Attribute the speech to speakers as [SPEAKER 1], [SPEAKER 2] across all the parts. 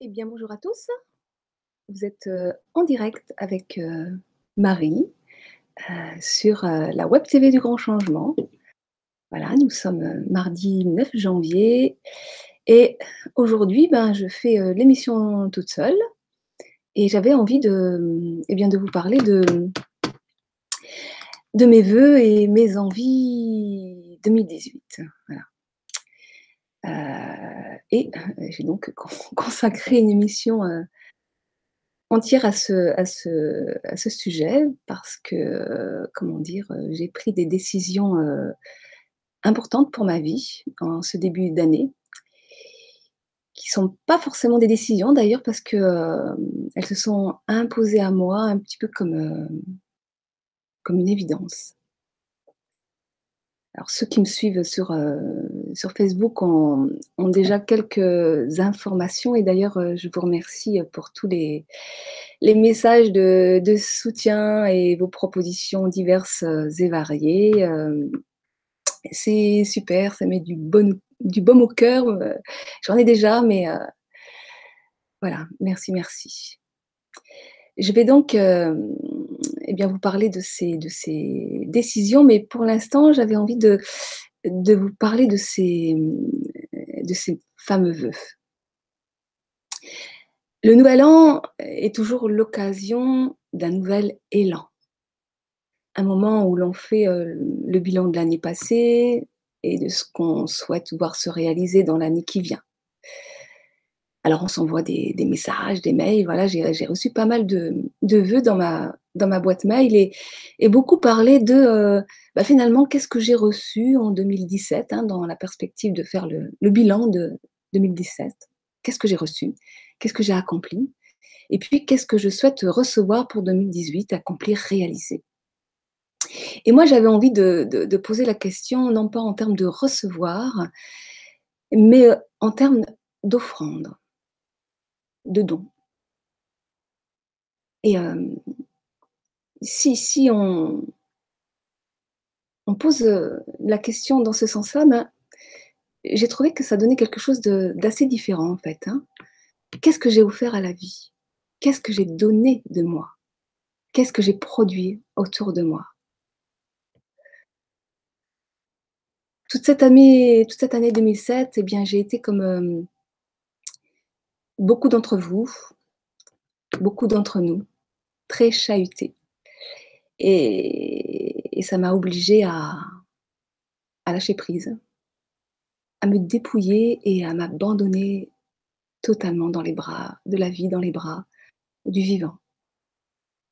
[SPEAKER 1] Eh bien, bonjour à tous. Vous êtes, heu, en direct avec, heu, Marie, heu, sur, la web TV du Grand Changement. Voilà, nous sommes, mardi 9 janvier et aujourd'hui, ben, je fais, l'émission toute seule et j'avais envie de, eh bien, de vous parler de de mes vœux et mes envies 2018. Voilà. Heu et j'ai donc con consacré une émission, heu entière à ce sujet parce que, heu, comment dire? J'ai pris des décisions, importantes pour ma vie en ce début d'année qui sont pas forcément des décisions d'ailleurs parce que, hem, elles se sont imposées à moi un petit peu comme une évidence. Alors ceux qui me suivent sur, heu, sur Facebook ont déjà quelques informations et d'ailleurs, heu, je vous remercie, heu, pour tous les les messages de de soutien et vos propositions diverses, et variées, c'est super, ça met du bonne du baume au cœur, j'en ai déjà mais, voilà, merci, merci. Je vais donc, eh vous parler de ces décisions, mais pour l'instant, j'avais envie de vous parler de ces, fameux vœux. Le nouvel an est toujours l'occasion d'un nouvel élan. Un moment où l'on fait, heu, le bilan de l'année passée et de ce qu'on souhaite voir se réaliser dans l'année qui vient. Alors on s'envoie des messages, des mails, voilà, j'ai reçu pas mal de vœux dans ma boîte mail et beaucoup parlaient de, heu, bah, finalement, qu'est-ce que j'ai reçu en 2017, hein, dans la perspective de faire le bilan de 2017. Qu'est-ce que j'ai reçu? Qu'est-ce que j'ai accompli? Et puis qu'est-ce que je souhaite recevoir pour 2018, accomplir, réaliser? Et moi, j'avais envie de poser la question, non pas en termes de recevoir, mais, heu, en termes d'offrande de don. Et hem, si si on on pose, heu, la question dans ce sens-là, ben, j'ai trouvé que ça donnait quelque chose d'assez différent, en fait, hein. Qu'est-ce que j'ai offert à la vie? Qu'est-ce que j'ai donné de moi? Qu'est-ce que j'ai produit autour de moi? Toute cette année toute cette année 2007, eh bien, j'ai été comme, hem beaucoup d'entre vous, beaucoup d'entre nous, très chahutés. Et ça m'a obligée à lâcher prise à me dépouiller et à m'abandonner totalement dans les bras de la vie, dans les bras du vivant.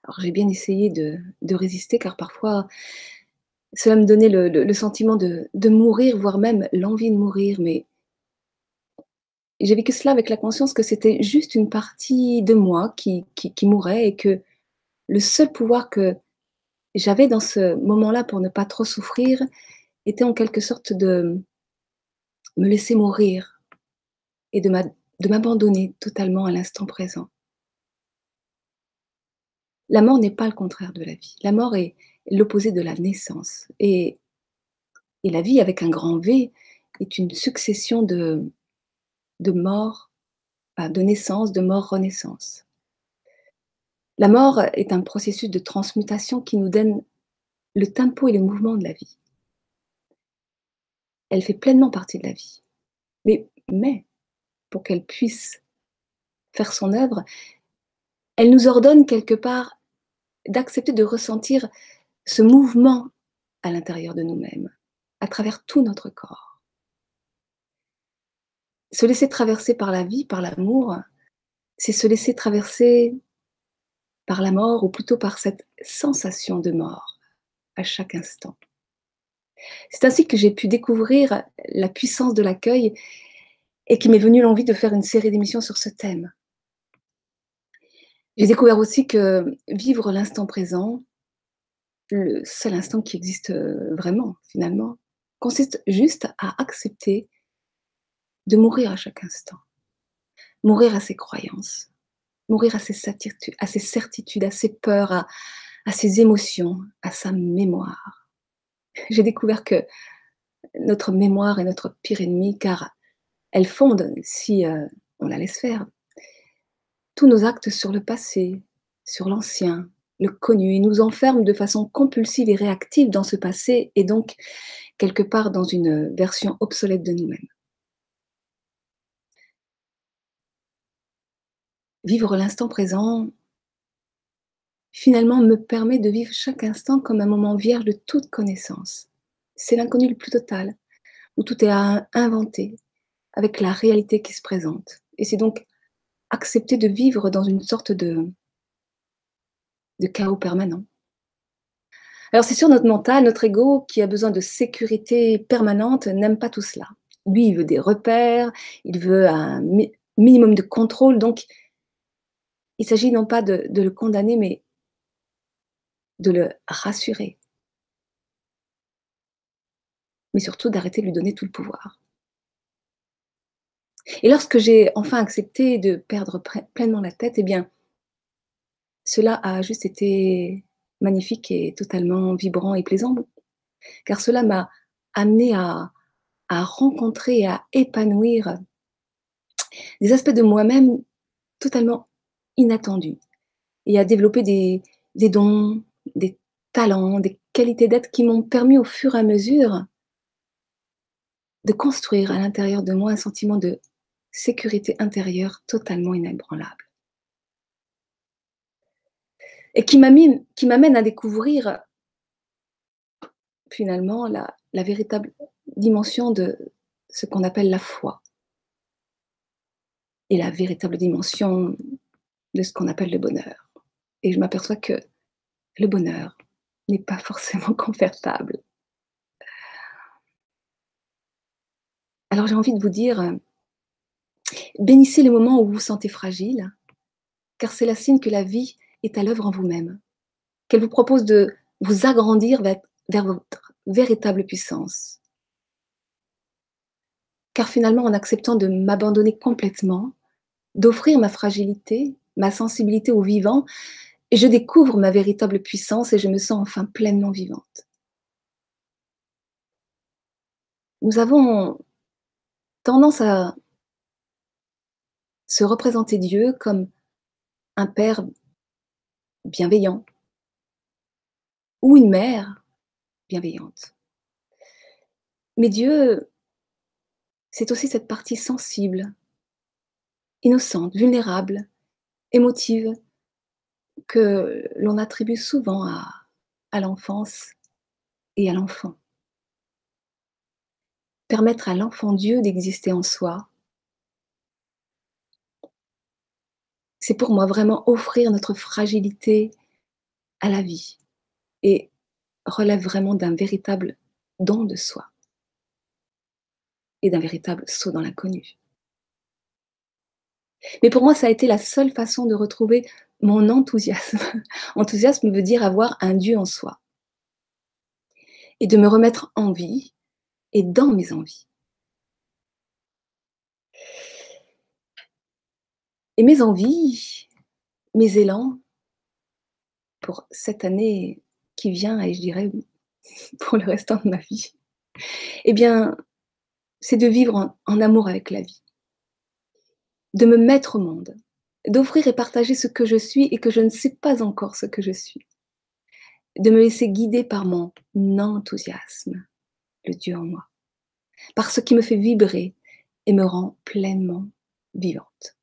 [SPEAKER 1] Alors j'ai bien essayé de résister car parfois cela me donnait le sentiment de de mourir, voire même l'envie de mourir, mais j'ai vécu cela avec la conscience que c'était juste une partie de moi qui qui mourait et que le seul pouvoir que j'avais dans ce moment-là pour ne pas trop souffrir était en quelque sorte de me laisser mourir et de m'a de m'abandonner totalement à l'instant présent. La mort n'est pas le contraire de la vie. La mort est l'opposé de la naissance et la vie avec un grand V est une succession de de enfin de naissance, de mort, renaissance. La mort est un processus de transmutation qui nous donne le tempo et le mouvement de la vie. Elle fait pleinement partie de la vie. Mais mais pour qu'elle puisse faire son œuvre, elle nous ordonne quelque part d'accepter de ressentir ce mouvement à l'intérieur de nous-mêmes, à travers tout notre corps. Se laisser traverser par la vie, par l'amour, c'est se laisser traverser par la mort ou plutôt par cette sensation de mort à chaque instant. C'est ainsi que j'ai pu découvrir la puissance de l'accueil et qu'il m'est venu l'envie de faire une série d'émissions sur ce thème. J'ai découvert aussi que vivre l'instant présent, le seul instant qui existe, vraiment finalement, consiste juste à accepter de mourir à chaque instant. Mourir à ses croyances, mourir à ses certitudes, à ses peurs, à ses émotions, à sa mémoire. J'ai découvert que notre mémoire est notre pire ennemi car elle fonde si, heu, on la laisse faire. tous nos actes sur le passé, sur l'ancien, le connu, et nous enferme de façon compulsive et réactive dans ce passé, et donc quelque part dans une version obsolète de nous-mêmes. Vivre l'instant présent, finalement, me permet de vivre chaque instant comme un moment vierge de toute connaissance. C'est l'inconnu le plus total, où tout est à inventer, avec la réalité qui se présente. Et c'est donc accepter de vivre dans une sorte de, chaos permanent. Alors c'est sûr, notre mental, notre ego, qui a besoin de sécurité permanente, n'aime pas tout cela. Lui, il veut des repères, il veut un minimum de contrôle, donc il s'agit non pas de, le condamner, mais de le rassurer. Mais surtout d'arrêter de lui donner tout le pouvoir. Et lorsque j'ai enfin accepté de perdre pleinement la tête, eh bien, cela a juste été magnifique et totalement vibrant et plaisant, car cela m'a amené à, à rencontrer et à épanouir des aspects de moi-même totalement inattendus et à développer des, dons, des talents, des qualités d'être qui m'ont permis au fur et à mesure de construire à l'intérieur de moi un sentiment de sécurité intérieure totalement inébranlable. Et qui m'amène à découvrir finalement la, la véritable dimension de ce qu'on appelle la foi et la véritable dimension de ce qu'on appelle le bonheur. Et je m'aperçois que le bonheur n'est pas forcément confortable. Alors j'ai envie de vous dire, Bénissez les moments où vous vous sentez fragile, car c'est la signe que la vie est à l'œuvre en vous-même, qu'elle vous propose de vous agrandir vers, votre véritable puissance. Car finalement, en acceptant de m'abandonner complètement, d'offrir ma fragilité, ma sensibilité au vivant, je découvre ma véritable puissance et je me sens enfin pleinement vivante. Nous avons tendance à se représenter Dieu comme un père bienveillant ou une mère bienveillante. Mais Dieu, c'est aussi cette partie sensible, innocente, vulnérable, émotive, que l'on attribue souvent à, l'enfance et à l'enfant. Permettre à l'enfant Dieu d'exister en soi, c'est pour moi vraiment offrir notre fragilité à la vie et relève vraiment d'un véritable don de soi et d'un véritable saut dans l'inconnu. Mais pour moi, ça a été la seule façon de retrouver mon enthousiasme. enthousiasme veut dire avoir un Dieu en soi et de me remettre en vie et dans mes envies. Et mes envies, mes élans pour cette année qui vient et je dirais pour le restant de ma vie, eh bien, c'est de vivre en, en, amour avec la vie, de me mettre au monde, d'offrir et partager ce que je suis et que je ne sais pas encore ce que je suis, de me laisser guider par mon enthousiasme, le Dieu en moi, par ce qui me fait vibrer et me rend pleinement vivante.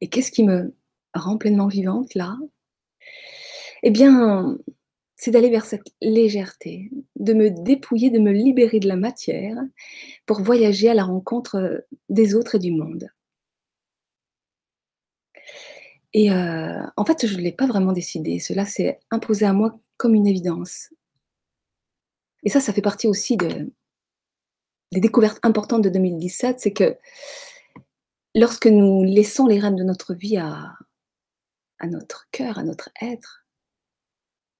[SPEAKER 1] Et qu'est-ce qui me rend pleinement vivante là? Eh bien, c'est d'aller vers cette légèreté, de me dépouiller, de me libérer de la matière pour voyager à la rencontre des autres et du monde. Et euh, en fait, je ne l'ai pas vraiment décidé. Cela s'est imposé à moi comme une évidence. Et ça, ça fait partie aussi de, des découvertes importantes de 2017, c'est que lorsque nous laissons les rênes de notre vie à, à notre cœur, à notre être,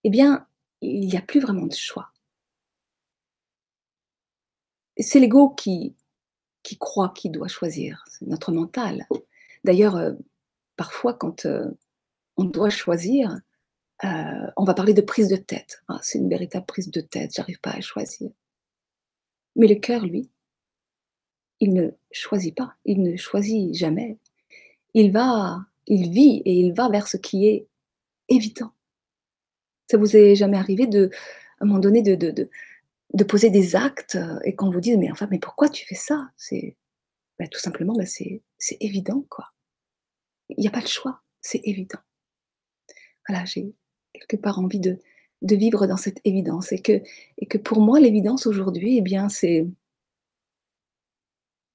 [SPEAKER 1] eh bien, il n'y a plus vraiment de choix. C'est l'ego qui, qui croit qu'il doit choisir, c'est notre mental. D'ailleurs, euh, parfois, quand euh, on doit choisir, euh, on va parler de prise de tête. Ah, c'est une véritable prise de tête, j'arrive pas à choisir. Mais le cœur, lui, il ne choisit pas, il ne choisit jamais. il va il vit et il va vers ce qui est évident. Ça vous est jamais arrivé de à un moment donné de de de poser des actes, heu, et qu'on vous dise: «Mais enfin, mais pourquoi tu fais ça?» c'est bah, tout simplement, bah, c'est évident, quoi. Il y a pas de choix, c'est évident. Voilà, j'ai quelque part envie de de vivre dans cette évidence et que et que pour moi l'évidence aujourd'hui, eh bien, c'est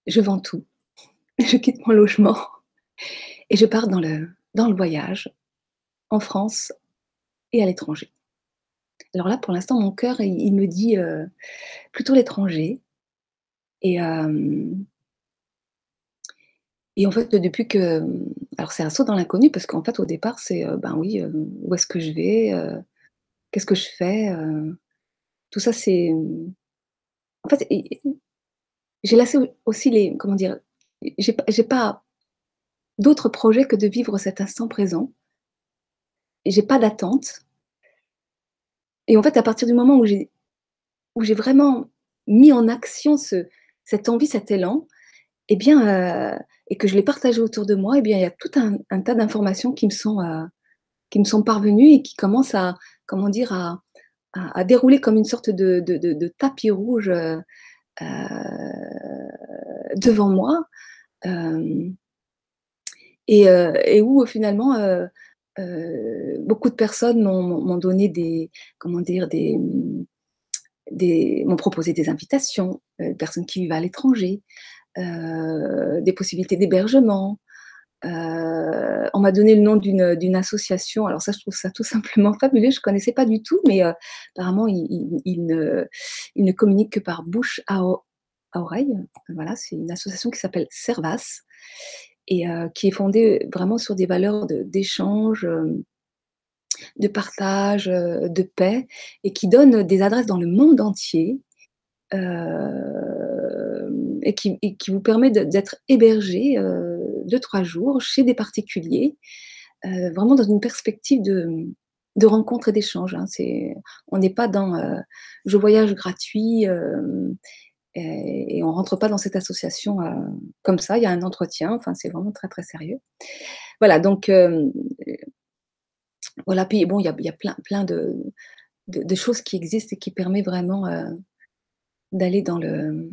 [SPEAKER 1] je vends tout, je quitte mon logement et je pars dans le dans le voyage, en France et à l'étranger. Alors là, pour l'instant, mon cœur, il me dit, heu, plutôt l'étranger et hem et en fait, depuis que, alors c'est un saut dans l'inconnu parce qu'en fait, au départ, c'est, heu, ben oui, où est-ce que je vais? Qu'est-ce que je fais? Tout ça, c'est, en fait, j'ai laissé au aussi les comment dire? J'ai pas d'autres projets que de vivre cet instant présent j'ai pas d'attente et en fait, à partir du moment où j'ai où j'ai vraiment mis en action ce cette envie, cet élan, et bien, heu et que je l'ai partagé autour de moi, et bien, il y a tout un tas d'informations qui me sont, heu, qui me sont parvenues et qui commencent à, comment dire? À à dérouler comme une sorte de de tapis rouge, heu, devant moi, et où finalement, heu, beaucoup de personnes m'ont donné des comment dire? M'ont proposé des invitations, heu, personnes qui vivent à l'étranger, heu, des possibilités d'hébergement. Heu, on m'a donné le nom d'une, association, alors ça, je trouve ça tout simplement fabuleux, je connaissais pas du tout, mais apparemment ils ils ne ne communiquent que par bouche à à oreille. Voilà, c'est une association qui s'appelle Servas et heu, qui est fondée vraiment sur des valeurs d'échange, hem, de partage, de paix et qui donne des adresses dans le monde entier, et qui vous permet d'être hébergé, heu, 2-3 jours chez des particuliers, vraiment dans une perspective de, rencontre et d'échange, hein. On n'est pas dans, je voyage gratuit, et on rentre pas dans cette association, heu, comme ça. Il y a un entretien, enfin, c'est vraiment très, très sérieux. Voilà, donc hem, voilà, puis bon, il y a y a plein plein de choses qui existent et qui permet vraiment, heu, d'aller dans le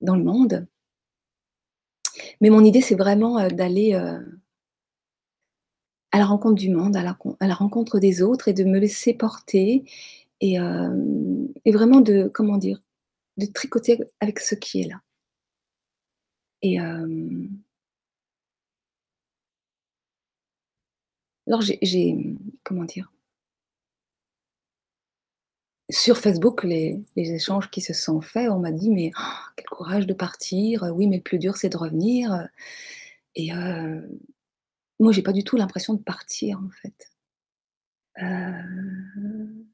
[SPEAKER 1] dans le monde. Mais mon idée, c'est vraiment, d'aller, à la rencontre du monde, à la à la rencontre des autres et de me laisser porter et et vraiment de comment dire? De tricoter avec ce qui est là. Et hem alors j'ai comment dire? Sur Facebook, les échanges qui se sont faits, on m'a dit: «Mais quel courage de partir, oui, mais le plus dur, c'est de revenir», et heu, moi, j'ai pas du tout l'impression de partir, en fait. Heu,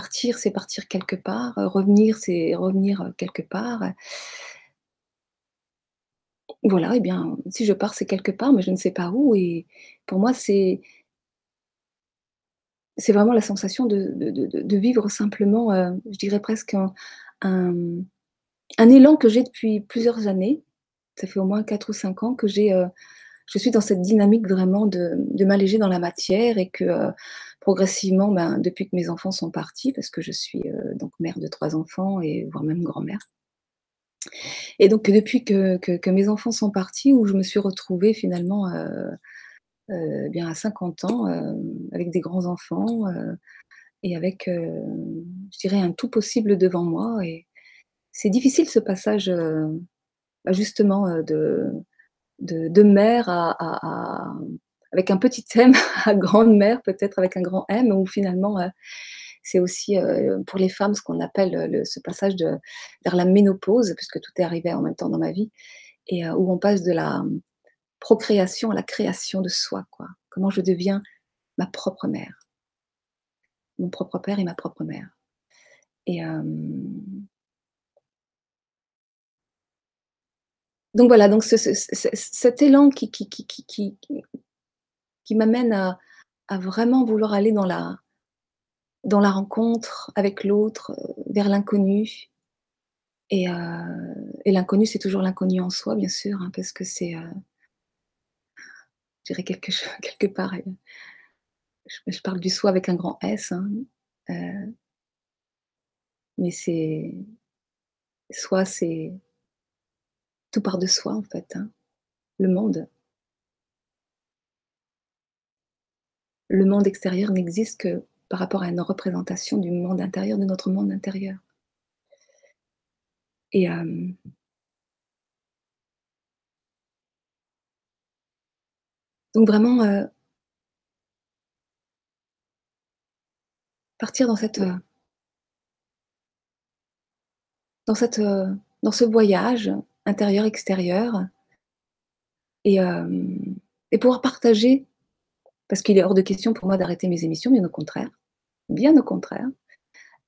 [SPEAKER 1] partir, c'est partir quelque part, heu, revenir, c'est revenir, heu, quelque part, voilà et bien, si je pars, c'est quelque part, mais je ne sais pas où et pour moi, c'est c'est vraiment la sensation de vivre simplement, heu, je dirais presque un un, élan que j'ai depuis plusieurs années. Ça fait au moins 4 ou 5 ans que j'ai, je suis dans cette dynamique vraiment de m'alléger dans la matière et que, progressivement, ben, depuis que mes enfants sont partis, parce que je suis, heu, donc mère de 3 enfants et voire même grand-mère. Et donc depuis que que mes enfants sont partis, où je me suis retrouvée finalement, heu heu, bien à 50 ans, avec des grands enfants, et avec, je dirais un tout possible devant moi. Et c'est difficile ce passage, bah, justement, de de mère à avec un petit m à grande-mère, peut-être avec un grand M, où finalement, heu, c'est aussi, heu, pour les femmes ce qu'on appelle, heu, le ce passage de vers la ménopause, puisque tout est arrivé en même temps dans ma vie et où on passe de la, mmh, procréation à la création de soi, quoi. Comment je deviens ma propre mère. Mon propre père et ma propre mère et donc voilà, donc ce cet élan qui qui qui qui qui m'amène à vraiment vouloir aller dans la dans la rencontre avec l'autre, heu, vers l'inconnu et heu et l'inconnu, c'est toujours l'inconnu en soi, bien sûr, hein, parce que c'est, heu je dirais quelque quelque part, je parle du soi avec un grand S, hein, mais c'est soi, c'est tout part de soi, en fait, hein, le monde. Le monde extérieur n'existe que par rapport à une représentation du monde intérieur, de notre monde intérieur. Et hem donc vraiment, heu partir dans cette, heu dans cette, dans ce voyage intérieur-extérieur et hem et pouvoir partager, parce qu'il est hors de question pour moi d'arrêter mes émissions, bien au contraire, bien au contraire.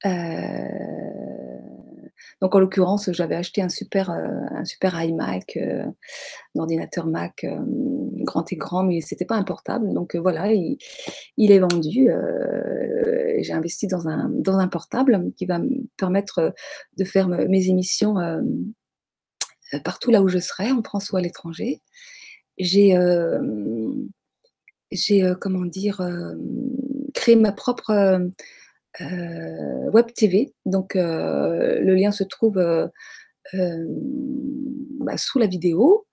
[SPEAKER 1] Heu, donc en l'occurrence, j'avais acheté un super, heu, un super iMac, heu, un ordinateur Mac, hem, grand écran, mais c'était pas un portable, donc voilà, il il est vendu, et j'ai investi dans un dans un portable qui va me permettre, de faire me mes émissions, partout là où je serai, en France ou à l'étranger. J'ai, j'ai, heu, comment dire? Hem, créé ma propre, hem, heu, web TV, donc le lien se trouve, bah, sous la vidéo,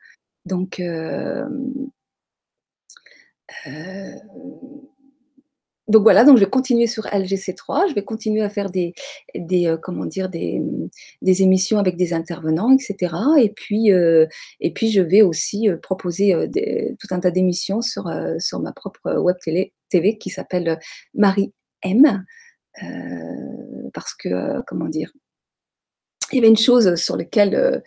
[SPEAKER 1] donc donc voilà, donc je vais continuer sur LGC3, je vais continuer à faire des des, heu, comment dire? Des, des émissions avec des intervenants et cetera et puis, heu et puis je vais aussi, heu, proposer, tout un tas d'émissions sur, sur ma propre web télé TV qui s'appelle, Marie M, parce que, comment dire? Il y avait une chose sur lequel,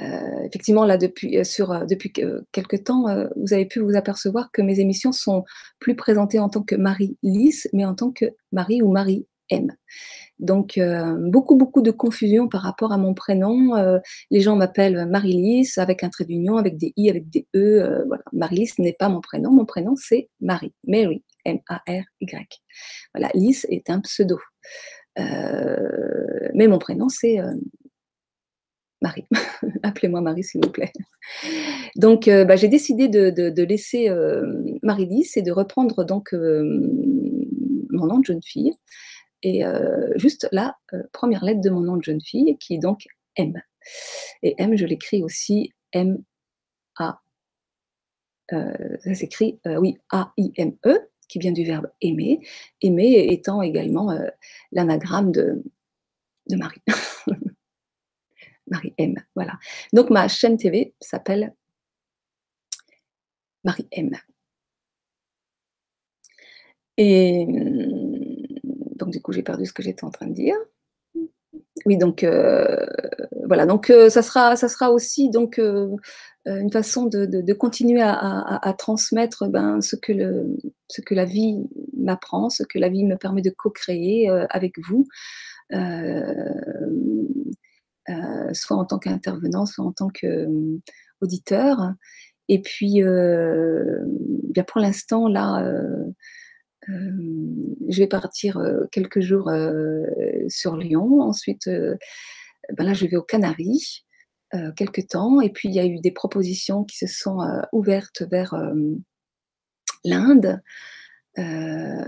[SPEAKER 1] heu, effectivement là depuis, heu, sur, heu, depuis que quelque temps, vous avez pu vous apercevoir que mes émissions sont plus présentées en tant que Marie Lys, mais en tant que Marie ou Marie M. Donc beaucoup, beaucoup de confusion par rapport à mon prénom, les gens m'appellent Marie Lys avec un trait d'union, avec des i, avec des e, voilà. Marie Lys n'est pas mon prénom, mon prénom c'est Marie, Mary, M-A-R-Y. Voilà, Lys est un pseudo. Mais mon prénom c'est, Marie. Appelez-moi Marie s'il vous plaît. Donc heu, bah, j'ai décidé de laisser, hem, Marie Lys et de reprendre donc hem, mon nom de jeune fille et juste la, 1re lettre de mon nom de jeune fille qui est donc M et M je l'écris aussi M-A ça s'écrit, oui, A-I-M-E qui vient du verbe aimer, aimer étant également, l'anagramme de Marie. Marie M, voilà. Donc ma chaîne TV s'appelle Marie M. Et mmh, donc du coup, j'ai perdu ce que j'étais en train de dire. Oui, donc heu, voilà, donc heu, ça sera ça sera aussi donc heu, une façon de continuer à transmettre, ben, ce que la vie m'apprend, ce que la vie me permet de co-créer, avec vous. Heu, soit en tant qu'intervenant, soit en tant que, mmh, auditeur. Et puis, heu, bien pour l'instant là, je vais partir, quelques jours, sur Lyon. Ensuite, ben là, je vais aux Canaries, heu, quelque temps. Et puis il y a eu des propositions qui se sont, ouvertes vers, l'Inde, la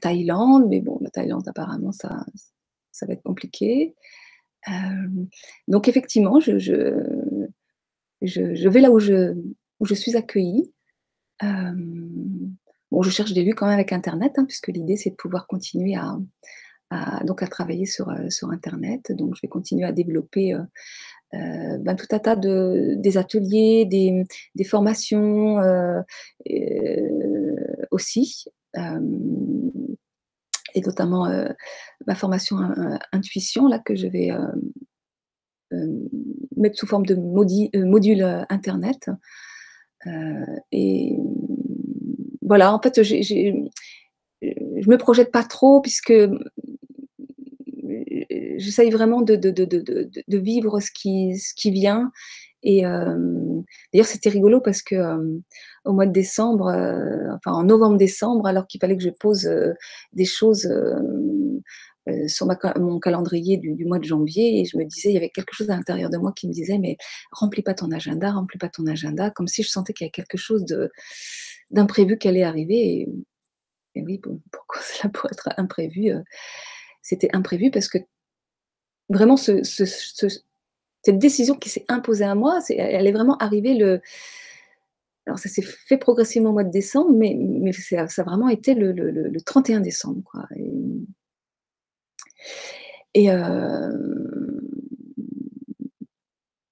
[SPEAKER 1] Thaïlande, mais bon, la Thaïlande apparemment ça ça va être compliqué. Hem, donc effectivement, je je vais là où je suis accueillie. Hem, bon, je cherche des lieux quand même avec internet, hein, puisque l'idée c'est de pouvoir continuer à donc à travailler sur, heu, sur internet. Donc je vais continuer à développer, ben, tout un tas de des ateliers, des, formations, aussi. Et notamment, heu, ma formation in intuition là que je vais, hem, mettre sous forme de module, internet. Et voilà, en fait, heu, je me projette pas trop puisque, j'essaye vraiment de de de de vivre ce qui ce qui vient et hem, d'ailleurs, c'était rigolo parce que, hem, au mois de décembre, heu, enfin en novembre-décembre, alors qu'il fallait que je pose, des choses, sur mon calendrier du mois de janvier et je me disais il y avait quelque chose à l'intérieur de moi qui me disait: «Mais remplis pas ton agenda, remplis pas ton agenda», comme si je sentais qu'il y avait quelque chose d'imprévu qui allait arriver et oui, pourquoi cela pourrait être imprévu, c'était imprévu parce que vraiment ce cette décision qui s'est imposée à moi, elle est vraiment arrivée le alors ça s'est fait progressivement au mois de décembre, mais ça a vraiment été le le le le 31 décembre, quoi. Et hem,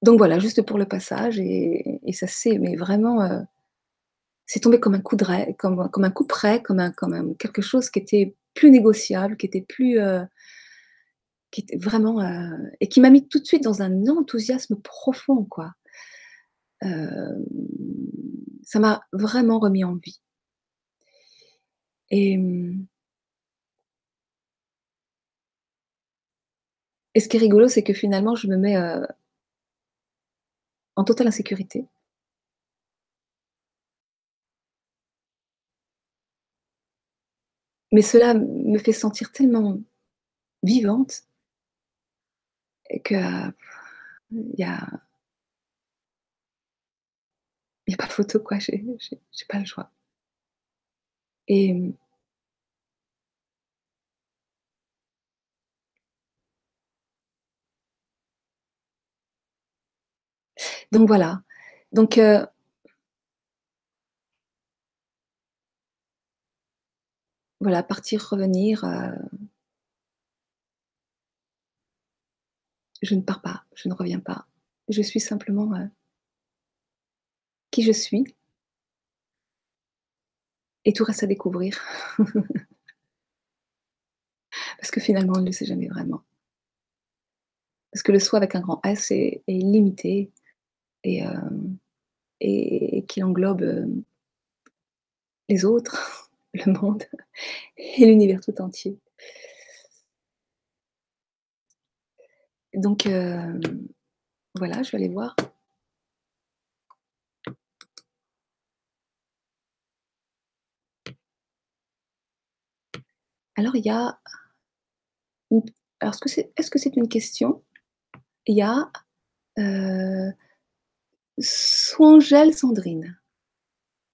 [SPEAKER 1] donc voilà, juste pour le passage et ça s'est mais vraiment, heu, c'est tombé comme un coup de comme un coup près, comme un comme quelque chose qui était plus négociable, qui était plus, heu, qui vraiment, heu et qui m'a mis tout de suite dans un enthousiasme profond, quoi. Hem, ça m'a vraiment remis en vie et mmh et ce qui est rigolo, c'est que finalement je me mets, heu en totale insécurité. Mais cela me fait sentir tellement vivante que, il y a il y a pas photo quoi, j'ai pas le choix. Et donc voilà, donc heu voilà, partir, revenir, heu je ne pars pas, je ne reviens pas. Je suis simplement, heu qui je suis et tout reste à découvrir. Parce que finalement, on ne le sait jamais vraiment. Parce que le soi avec un grand S est limité et hem et qu'il englobe, hem les autres, le monde et l'univers tout entier. Donc hem, voilà, je vais aller voir. Alors il y a alors est-ce que c'est une question? Il y a, heu, Soangelle Sandrine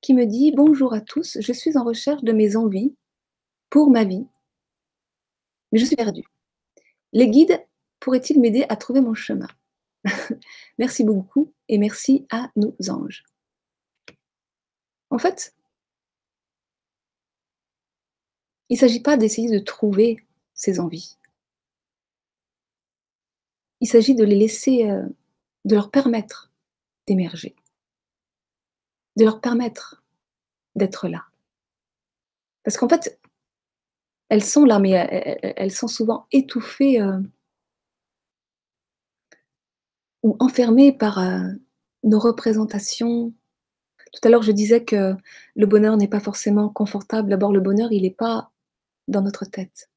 [SPEAKER 1] qui me dit: «Bonjour à tous, je suis en recherche de mes envies pour ma vie, mais je suis perdue. Les guides pourraient-ils m'aider à trouver mon chemin? Merci beaucoup et merci à nos anges». En fait il s'agit pas d'essayer de trouver ses envies. Il s'agit de les laisser, heu, de leur permettre d'émerger. De leur permettre d'être là. Parce qu'en fait elles sont là, mais elles sont souvent étouffées, heu ou enfermées par, heu, nos représentations. Tout à l'heure, je disais que le bonheur n'est pas forcément confortable. D'abord, le bonheur, il est pas dans notre tête,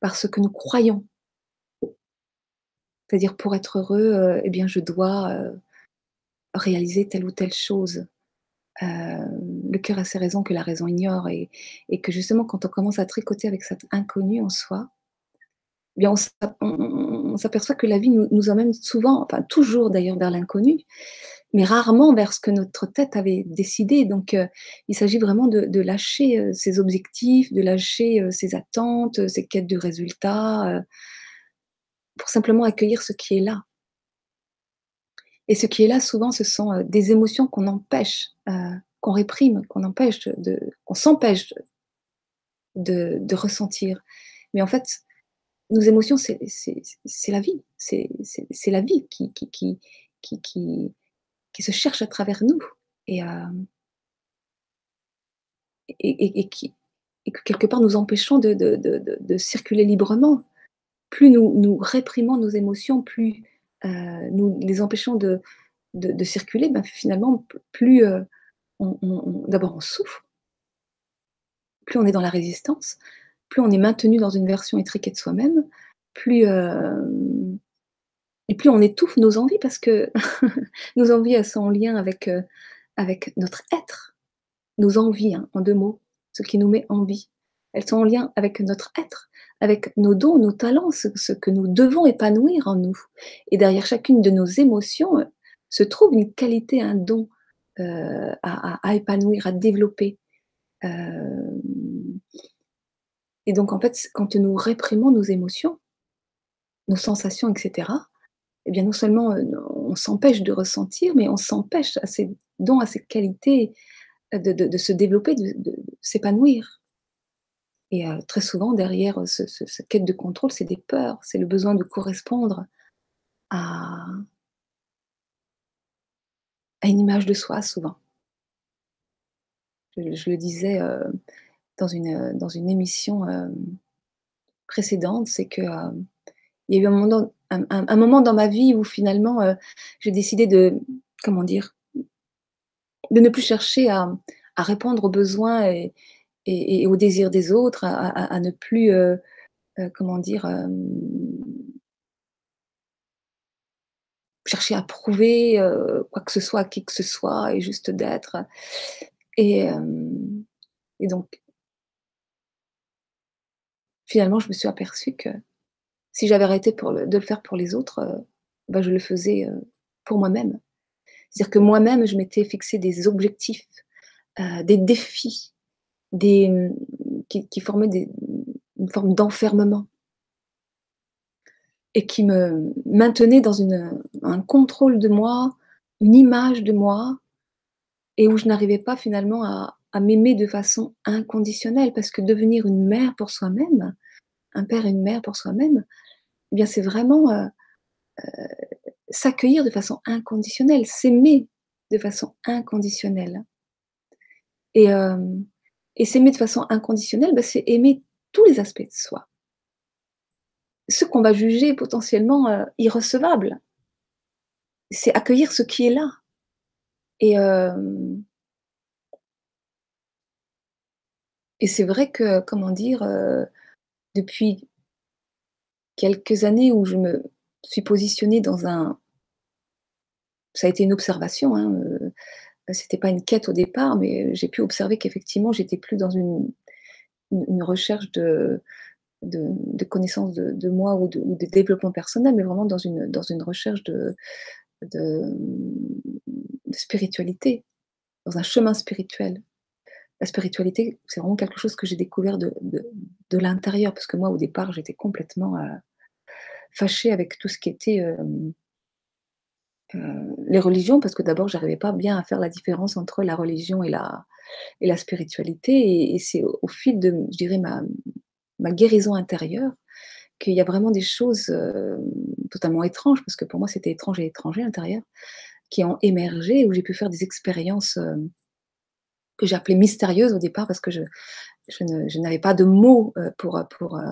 [SPEAKER 1] parce que nous croyons. C'est-à-dire pour être heureux, heu, et bien je dois, heu, réaliser telle ou telle chose. Le cœur a ses raisons que la raison ignore et que justement quand on commence à tricoter avec cet inconnu en soi, eh bien on s'ap on on on s'aperçoit que la vie nous nous emmène souvent, enfin toujours d'ailleurs vers l'inconnu, mais rarement vers ce que notre tête avait décidé. Donc heu, il s'agit vraiment de lâcher, heu, ses objectifs, de lâcher, heu, ses attentes, ses quêtes de résultats, pour simplement accueillir ce qui est là. Et ce qui est là souvent, ce sont, des émotions qu'on empêche, qu'on réprime, qu'on empêche de qu'on s'empêche de de ressentir. Mais en fait, nos émotions, c'est la vie, c'est la vie qui se cherche à travers nous. Et et que quelque part nous empêchons de circuler librement. Plus nous réprimons nos émotions, plus, heu, nous les empêchons de circuler, ben, finalement plus, on d'abord on souffre. Plus on est dans la résistance, plus on est maintenu dans une version étriquée de soi-même, plus, hem et plus on étouffe nos envies parce que nos envies, sont en lien avec, heu, avec notre être. Nos envies, hein, en 2 mots, ce qui nous met en vie. Elles sont en lien avec notre être, avec nos dons, nos talents, ce que nous devons épanouir en nous et derrière chacune de nos émotions, heu, se trouve une qualité, un don, à épanouir, à développer. Et donc en fait, quand nous réprimons nos émotions nos sensations et cetera, et bien non seulement, heu, on s'empêche de ressentir, mais on s'empêche à ces dons, à ces qualités, heu, de se développer, de s'épanouir. Et heu, très souvent derrière, ce ce cette quête de contrôle, c'est des peurs, c'est le besoin de correspondre à une image de soi souvent. Je le disais, dans une, heu, dans une émission, hem, précédente, c'est que, hem, il y a eu un moment dans un moment dans ma vie où finalement, j'ai décidé de comment dire? De ne plus chercher à répondre aux besoins et et aux désirs des autres, à ne plus, comment dire? Chercher à prouver, quoi que ce soit à qui que ce soit et juste d'être et et donc finalement, je me suis aperçue que si j'avais arrêté de le faire pour les autres, bah, je le faisais, heu, pour moi-même. C'est-à-dire que moi-même, je m'étais fixé des objectifs, heu, des défis, mmh, qui formaient des une forme d'enfermement et qui me maintenaient dans un contrôle de moi, une image de moi et où je n'arrivais pas finalement à à m'aimer de façon inconditionnelle. Parce que devenir une mère pour soi-même, un père et une mère pour soi-même, eh bien c'est vraiment, heu heu, s'accueillir de façon inconditionnelle, s'aimer de façon inconditionnelle. Et hem et s'aimer de façon inconditionnelle, bah, c'est aimer tous les aspects de soi. Ceux qu'on va juger potentiellement, heu, irrecevables. C'est accueillir ce qui est là et et c'est vrai que, comment dire? Heu, depuis quelques années où je me suis positionnée dans un ça a été une observation, hein, heu, c'était pas une quête au départ, mais j'ai pu observer qu'effectivement, j'étais plus dans une une recherche de de de connaissance de moi ou de développement personnel, mais vraiment dans une dans une recherche de de spiritualité, dans un chemin spirituel. La spiritualité, c'est vraiment quelque chose que j'ai découvert de de l'intérieur, parce que moi, au départ, j'étais complètement, heu, fâchée avec tout ce qui était, hem heu, les religions, parce que d'abord, j'arrivais pas bien à faire la différence entre la religion et la et la spiritualité. Et c'est au fil de, je dirais, ma ma guérison intérieure, qu'il y a vraiment des choses, hem, totalement étranges, parce que pour moi, c'était étrange et étranger à l'intérieur, qui ont émergé, où j'ai pu faire des expériences, que j'ai appelées mystérieuses au départ, parce que je je n'avais pas de mots, heu, pour, heu, pour, heu,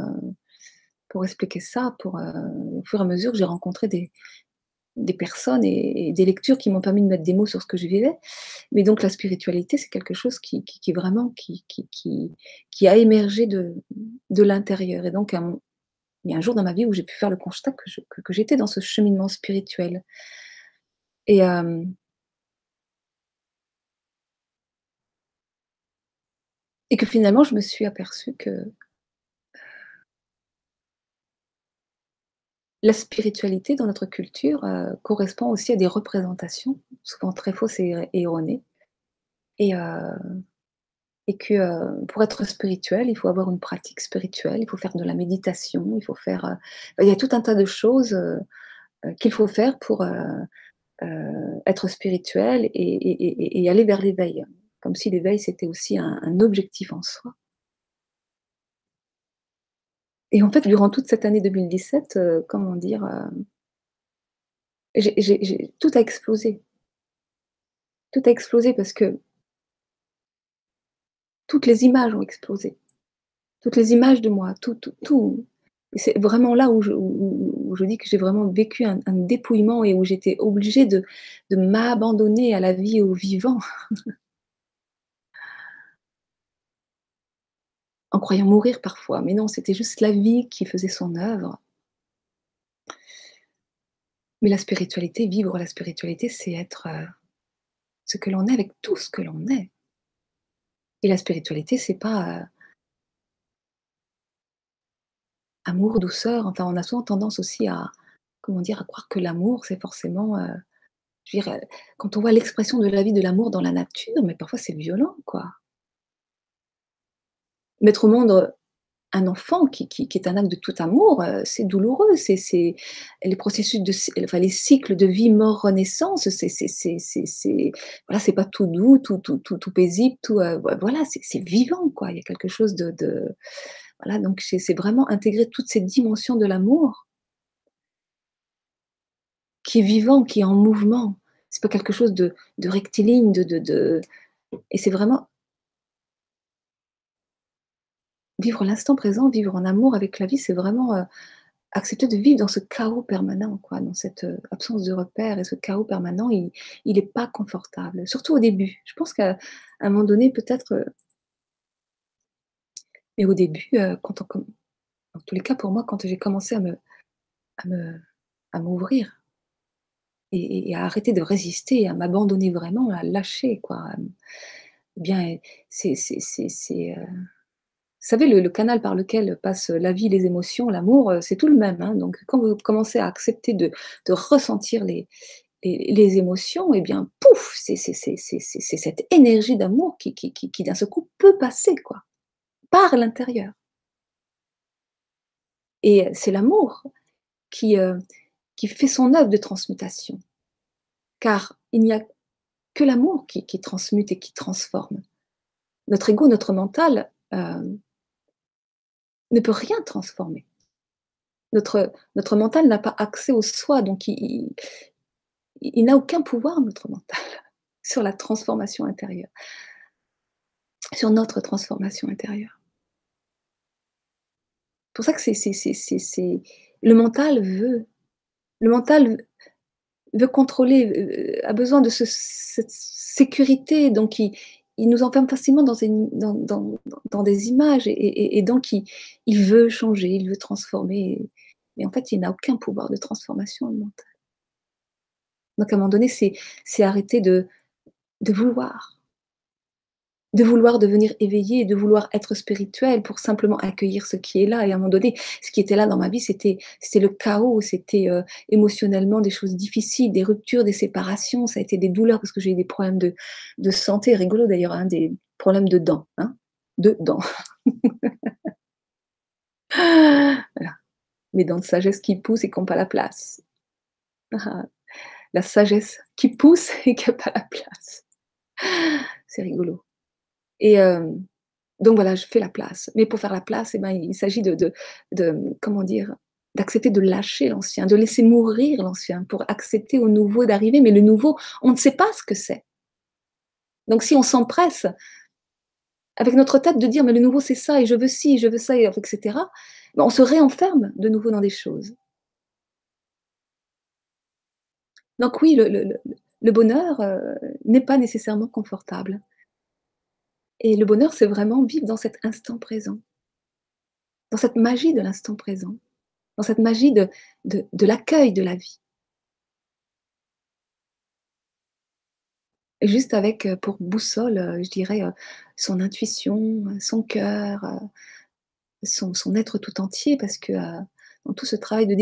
[SPEAKER 1] pour expliquer ça, pour, au fur et à mesure, j'ai rencontré des des personnes et des lectures qui m'ont permis de mettre des mots sur ce que je vivais. Mais donc la spiritualité, c'est quelque chose qui qui vraiment qui qui a émergé de de l'intérieur et donc il y a un jour dans ma vie où j'ai pu faire le constat que je que que j'étais dans ce cheminement spirituel et et que finalement, je me suis aperçue que, heu la spiritualité dans notre culture, heu, correspond aussi à des représentations, souvent très fausses et er erronées et et que, pour être spirituel, il faut avoir une pratique spirituelle, il faut faire de la méditation, il faut faire, il y a tout un tas de choses, qu'il faut faire pour, être spirituel et et et et aller vers l'éveil. Comme si l'éveil, c'était aussi un objectif en soi. Et en fait, durant toute cette année 2017, heu, comment dire? J'ai tout a explosé. Tout a explosé parce que toutes les images ont explosé. Toutes les images de moi, tout tout tout c'est vraiment là où je dis que j'ai vraiment vécu un dépouillement et où j'étais obligée de m'abandonner à la vie et au vivant. En croyant mourir parfois, mais non, c'était juste la vie qui faisait son œuvre. Mais la spiritualité, vivre la spiritualité, c'est être, heu, ce que l'on est avec tout ce que l'on est. Et la spiritualité, c'est pas, heu Amour, douceur, enfin, on a souvent tendance aussi à, comment dire? À croire que l'amour, c'est forcément, heu, quand on voit l'expression de la vie de l'amour dans la nature, mais parfois c'est violent, quoi. Mettre au monde, heu, un enfant qui qui est un acte de tout amour, heu, c'est douloureux, c'est les processus de enfin, les cycles de vie, mort, renaissance, c'est voilà, c'est pas tout doux, tout tout tout tout paisible, tout, voi voilà, c'est vivant, quoi. Il y a quelque chose de voilà, donc c'est vraiment intégrer toutes ces dimensions de l'amour qui est vivant, qui est en mouvement. C'est pas quelque chose de de rectiligne, de de et c'est vraiment vivre l'instant présent, vivre en amour avec la vie, c'est vraiment, heu, accepter de vivre dans ce chaos permanent, quoi, dans cette, heu, absence de repères et ce chaos permanent, il il est pas confortable, surtout au début. Je pense qu'à un moment donné, peut-être, heu mais au début, quand en tous les cas pour moi, quand j'ai commencé à me à me à m'ouvrir et à arrêter de résister, à m'abandonner vraiment, à lâcher quoi, eh bien, c'est c'est savez le le canal par lequel passent la vie, les émotions, l'amour, heu, c'est tout le même, hein, donc quand vous commencez à accepter de ressentir les émotions, eh bien, pouf! C'est cette énergie d'amour qui qui qui qui d'un seul coup peut passer quoi, par l'intérieur. Et c'est l'amour qui, heu, qui fait son œuvre de transmutation. Car il n'y a que l'amour qui qui transmute et qui transforme. Notre ego, notre mental, ne peut rien transformer. Notre mental n'a pas accès au soi, donc il n'a aucun pouvoir notre mental sur la transformation intérieure. Sur notre transformation intérieure. Pour ça que c'est c'est c'est c'est c'est le mental veut le mental veut contrôler, heu, a besoin de ce cette sécurité, donc il il nous enferme facilement dans des images et donc il veut changer, il veut transformer, mais en fait, il n'a aucun pouvoir de transformation, mental. Donc à un moment donné, c'est arrêter de vouloir de vouloir devenir éveillé, de vouloir être spirituel pour simplement accueillir ce qui est là et à un moment donné, ce qui était là dans ma vie, c'était le chaos, c'était, heu, émotionnellement des choses difficiles, des ruptures, des séparations, ça a été des douleurs parce que j'ai eu des problèmes de santé, rigolo d'ailleurs, hein, des problèmes de dents, hein, de dents. Voilà, mes dents de sagesse qui poussent et qui ont pas la place. La sagesse qui pousse et qui a pas la place. C'est rigolo. Et hem, donc voilà, je fais la place. Mais pour faire la place, eh ben, il s'agit de comment dire? D'accepter de lâcher l'ancien, de laisser mourir l'ancien pour accepter au nouveau d'arriver, mais le nouveau, on ne sait pas ce que c'est. Donc si on s'empresse avec notre tête de dire: «Mais le nouveau c'est ça et je veux ci, je veux ça» et cetera, ben on se réenferme de nouveau dans des choses. Donc oui, le bonheur, heu, n'est pas nécessairement confortable. Et le bonheur, c'est vraiment vivre dans cet instant présent. Dans cette magie de l'instant présent, dans cette magie de l'accueil de la vie. Juste avec, heu, pour boussole, heu, je dirais, heu, son intuition, son cœur, son être tout entier parce que, dans tout ce travail de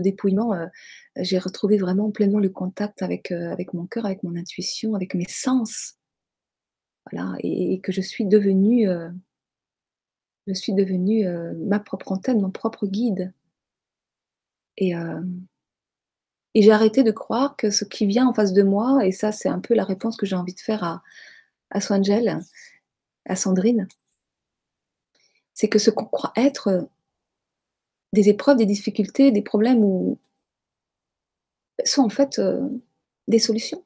[SPEAKER 1] dépouillement j'ai retrouvé vraiment pleinement le contact avec, avec mon cœur, avec mon intuition, avec mes sens. Voilà et que je suis devenue, heu je suis devenue, heu, ma propre antenne, mon propre guide. Et hem et j'ai arrêté de croire que ce qui vient en face de moi et ça, c'est un peu la réponse que j'ai envie de faire à à Swangel, à Sandrine c'est que ce qu'on croit être, des épreuves, des difficultés, des problèmes ou sont en fait, des solutions.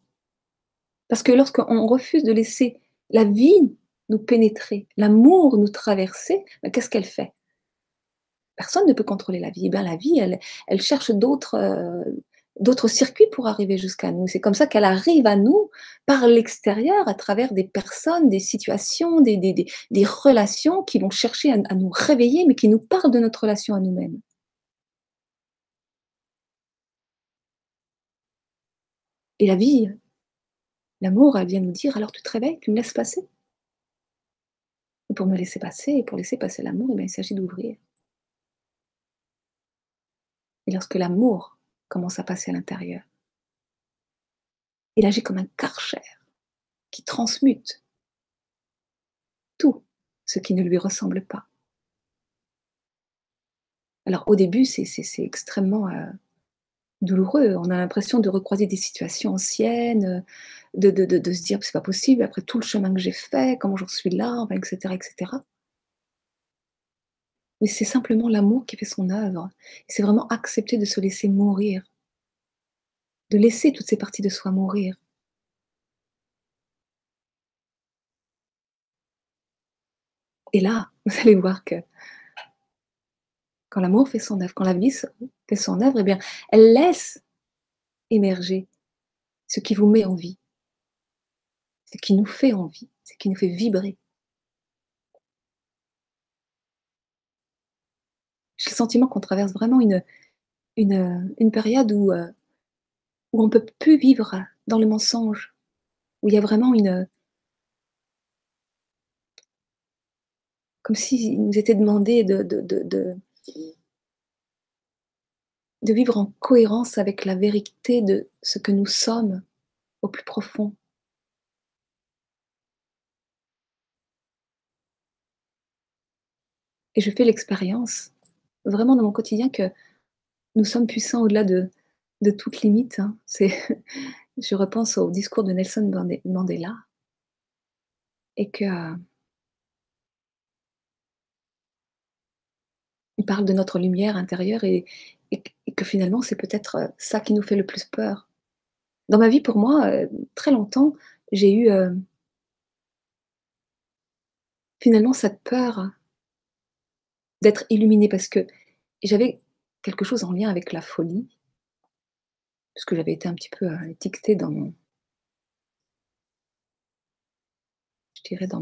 [SPEAKER 1] Parce que lorsqu'on refuse de laisser la vie nous pénétrer, l'amour nous traverser, qu'est-ce qu'elle fait? Personne ne peut contrôler la vie. Eh la vie, elle cherche d'autres, heu, d'autres circuits pour arriver jusqu'à nous. C'est comme ça qu'elle arrive à nous par l'extérieur, à travers des personnes, des situations, des relations qui vont chercher à nous réveiller, mais qui nous parlent de notre relation à nous-mêmes. Et la vie, l'amour, elle vient nous dire: «Alors tu te réveilles, tu me laisses passer?» Et pour me laisser passer et pour laisser passer l'amour, eh il s'agit d'ouvrir. et lorsque l'amour commence à passer à l'intérieur, il agit comme un karcher qui transmute tout ce qui ne lui ressemble pas. Alors au début, c'est extrêmement euh, douloureux. On a l'impression de recroiser des situations anciennes, de, de, de, se dire c'est pas possible, après tout le chemin que j'ai fait, comment j'en suis là, etc., etc. Mais c'est simplement l'amour qui fait son œuvre. C'est vraiment accepter de se laisser mourir, de laisser toutes ces parties de soi mourir. Et là, vous allez voir que quand l'amour fait son œuvre, quand la vie fait son œuvre, eh bien, elle laisse émerger ce qui vous met en vie, ce qui nous fait envie, ce qui nous fait vibrer. J'ai le sentiment qu'on traverse vraiment une, une, période où, euh, où on ne peut plus vivre dans le mensonge, où il y a vraiment une... Comme s'il nous était demandé de, de, de, de, de vivre en cohérence avec la vérité de ce que nous sommes au plus profond. Et je fais l'expérience, vraiment dans mon quotidien, que nous sommes puissants au-delà de, de toute limite. Hein. C'est, je repense au discours de Nelson Mandela et que parle de notre lumière intérieure et, que finalement c'est peut-être euh, ça qui nous fait le plus peur. Dans ma vie, pour moi, euh, très longtemps, j'ai eu euh, finalement cette peur d'être illuminée parce que j'avais quelque chose en lien avec la folie, parce que j'avais été un petit peu étiquetée dans mon, je dirais dans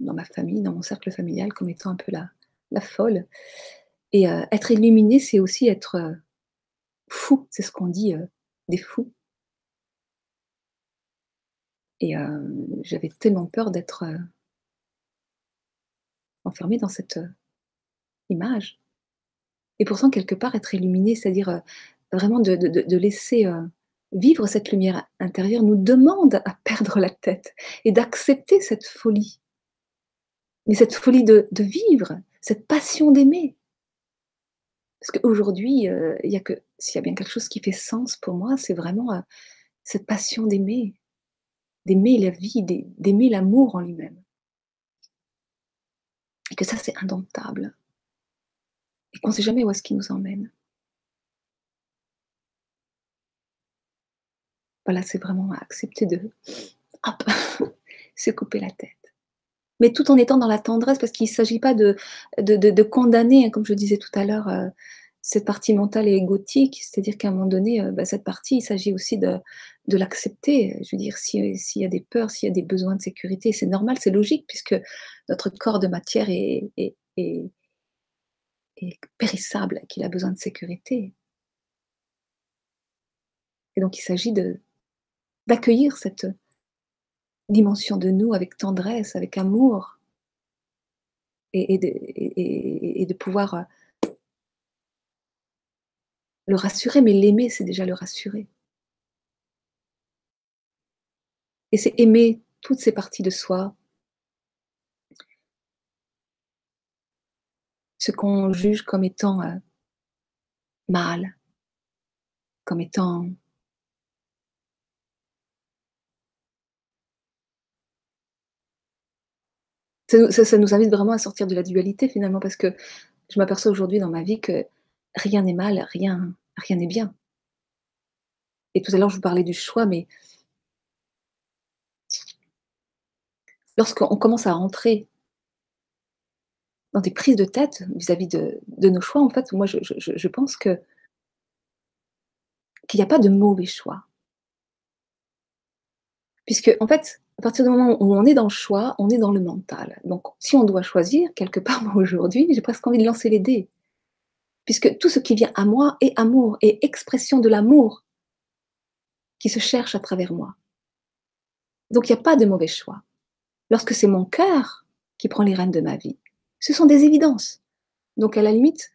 [SPEAKER 1] dans ma famille, dans mon cercle familial, comme étant un peu la, la folle. Et euh, être illuminé, c'est aussi être euh, fou, c'est ce qu'on dit euh, des fous. Et j'avais tellement peur d'être enfermée dans cette image. Et pourtant, quelque part, être illuminé, c'est-à-dire vraiment de, laisser vivre cette lumière intérieure, nous demande à perdre la tête et d'accepter cette folie. Mais cette folie de vivre, cette passion d'aimer. Parce qu'aujourd'hui, euh, s'il y a bien quelque chose qui fait sens pour moi, c'est vraiment euh, cette passion d'aimer, d'aimer la vie, d'aimer l'amour en lui-même. Et que ça, c'est indomptable. Et qu'on ne sait jamais où est-ce qu'il nous emmène. Voilà, c'est vraiment accepter de hop, se couper la tête mais tout en étant dans la tendresse, parce qu'il ne s'agit pas de, de, condamner, hein, comme je disais tout à l'heure, euh, cette partie mentale et égotique, c'est-à-dire qu'à un moment donné, euh, bah, cette partie, il s'agit aussi de, de l'accepter. Je veux dire, s'il y a des peurs, s'il y a des besoins de sécurité, c'est normal, c'est logique, puisque notre corps de matière est, est, est périssable, qu'il a besoin de sécurité. Et donc, il s'agit d'accueillir cette, dimension de nous avec tendresse, avec amour, et, de, pouvoir euh, le rassurer, mais l'aimer, c'est déjà le rassurer. Et c'est aimer toutes ces parties de soi, ce qu'on juge comme étant euh, mal, comme étant Ça, nous invite vraiment à sortir de la dualité finalement, parce que je m'aperçois aujourd'hui dans ma vie que rien n'est mal, rien rien n'est bien. Et tout à l'heure, je vous parlais du choix, mais lorsqu'on commence à rentrer dans des prises de tête vis-à-vis de, nos choix, en fait, moi, je, je pense que qu'il n'y a pas de mauvais choix. Puisque, en fait, à partir du moment où on est dans le choix, on est dans le mental. Donc, si on doit choisir, quelque part, moi aujourd'hui, j'ai presque envie de lancer les dés. Puisque tout ce qui vient à moi est amour, et expression de l'amour qui se cherche à travers moi. Donc, il n'y a pas de mauvais choix. Lorsque c'est mon cœur qui prend les rênes de ma vie, ce sont des évidences. Donc, à la limite,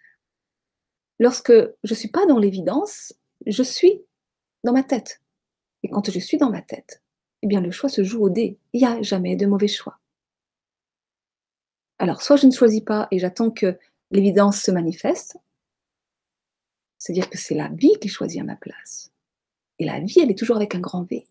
[SPEAKER 1] lorsque je suis pas dans l'évidence, je suis dans ma tête et quand je suis dans ma tête, eh bien, le choix se joue au dé. Il y a jamais de mauvais choix. Alors, soit je ne choisis pas et j'attends que l'évidence se manifeste, c'est-à-dire que c'est la vie qui choisit à ma place. Et la vie, elle est toujours avec un grand V.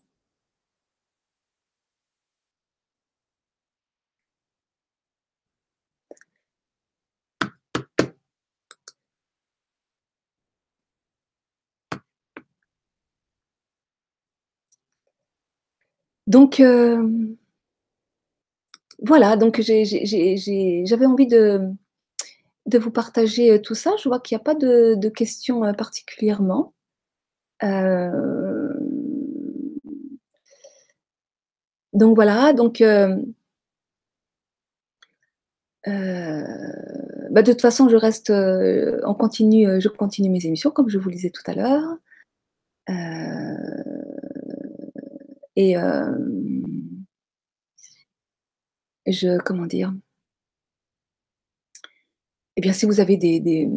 [SPEAKER 1] Donc, hem voilà, donc j'avais envie de vous partager, heu, tout ça. Je vois qu'il y a pas de questions, heu, particulièrement. Donc voilà, donc bah, de toute façon, je reste, je continue mes émissions comme je vous le disais tout à l'heure. Et hem je comment dire? Eh bien, si vous avez des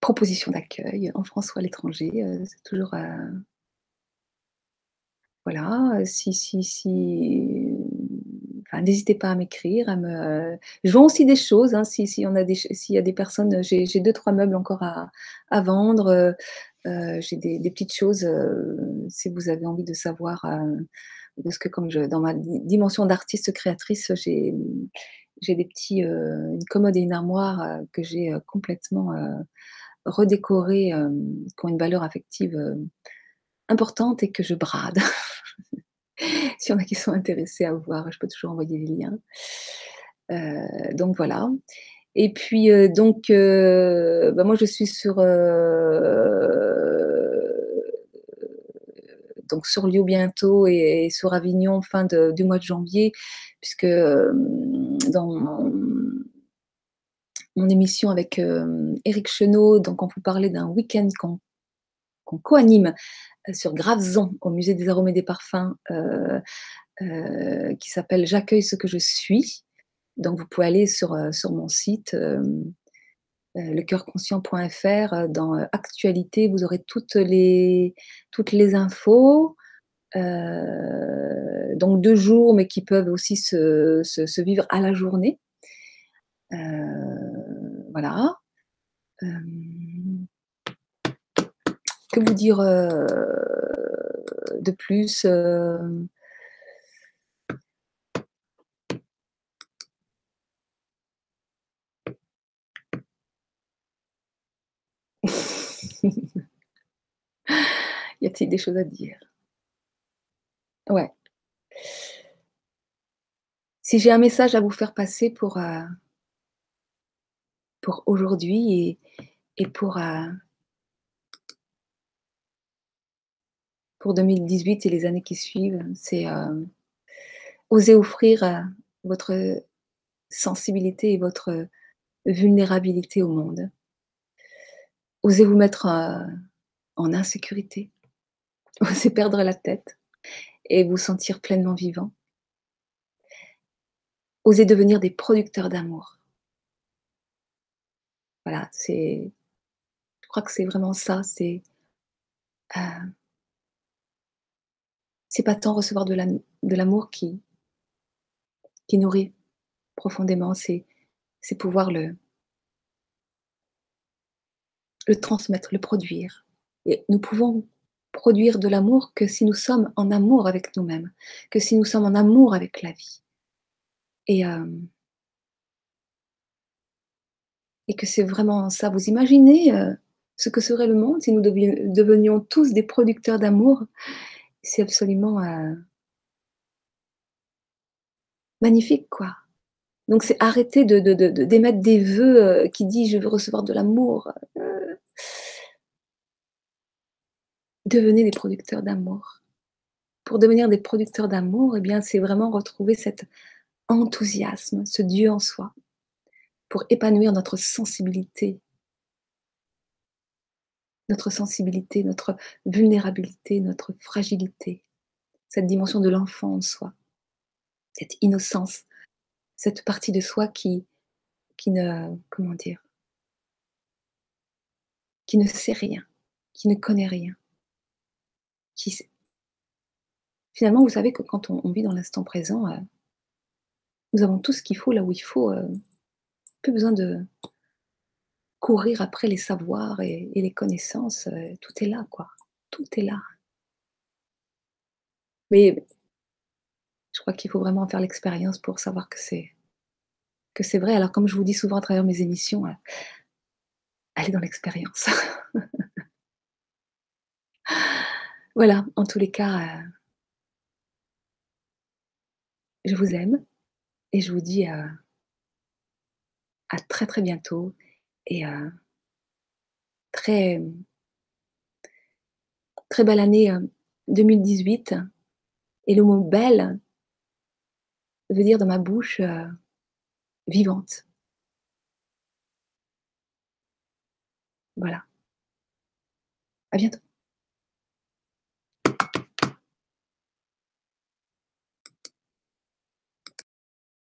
[SPEAKER 1] propositions d'accueil en France ou à l'étranger, heu, c'est toujours, heu voilà, si si si enfin, n'hésitez pas à m'écrire, à me je vends aussi des choses, hein, si si s'il y a des personnes, j'ai j'ai 2-3 meubles encore à à vendre, heu, j'ai des petites choses, heu, si vous avez envie de savoir, heu, parce que comme je dans ma di dimension d'artiste créatrice, j'ai, j'ai des petits, une commode et une armoire, que j'ai, complètement, redécorées, qui ont une valeur affective, importante et que je brade. S'il y en a qui sont intéressés à voir, je peux toujours envoyer les liens. Donc voilà et puis, heu, donc heu, bah, moi je suis sur, heu, donc sur Lyon bientôt et sur Avignon fin du mois de janvier puisque, dans mon émission avec, hem, Éric Chenaux, donc on peut parler d'un week-end qu'on co-anime, sur Graveson au musée des arômes et des parfums, qui s'appelle «J'accueille ce que je suis». Donc vous pouvez aller sur, heu, sur mon site, hem, heu, lecoeurconscient.fr, dans, heu, actualités, vous aurez toutes les toutes les infos. Donc 2 jours, mais qui peuvent aussi se se vivre à la journée. Voilà. Que vous dire, de plus, Y a-t-il des choses à dire? Ouais. Si j'ai un message à vous faire passer pour, pour aujourd'hui et pour, heu pour 2018 et les années qui suivent, c'est, hem, osez offrir, votre sensibilité et votre vulnérabilité au monde. Osez vous mettre, heu, en insécurité. Osez perdre la tête et vous sentir pleinement vivant. Osez devenir des producteurs d'amour. Voilà, c'est je crois que c'est vraiment ça, c'est heu c'est pas tant recevoir de l'am de l'amour qui qui nourrit profondément, c'est pouvoir le le transmettre, le produire et nous pouvons produire de l'amour que si nous sommes en amour avec nous-mêmes, que si nous sommes en amour avec la vie. Et et que c'est vraiment ça. Vous imaginez, heu, ce que serait le monde si nous devenions tous des producteurs d'amour? C'est absolument, heu magnifique, quoi. Donc c'est arrêter de de de de d'émettre des vœux, qui dit: «Je veux recevoir de l'amour», devenez des producteurs d'amour. Pour devenir des producteurs d'amour et bien, c'est vraiment retrouver cet enthousiasme, ce Dieu en soi, pour épanouir notre sensibilité notre sensibilité, notre vulnérabilité, notre fragilité, cette dimension de l'enfant en soi, cette innocence, cette partie de soi qui qui ne comment dire? Qui ne sait rien, qui ne connaît rien, finalement, vous savez que quand on vit dans l'instant présent, heu, nous avons tout ce qu'il faut là où il faut, heu, plus besoin de courir après les savoirs et les connaissances, heu, tout est là, quoi. Tout est là. Mais je crois qu'il faut vraiment en faire l'expérience pour savoir que c'est que c'est vrai. Alors comme je vous dis souvent à travers mes émissions, heu, allez dans l'expérience. Voilà, en tous les cas, heu je vous aime et je vous dis, heu à très, très bientôt et heu très, très belle année, heu, 2018 et le mot belle veut dire dans ma bouche, vivante. Voilà. À bientôt.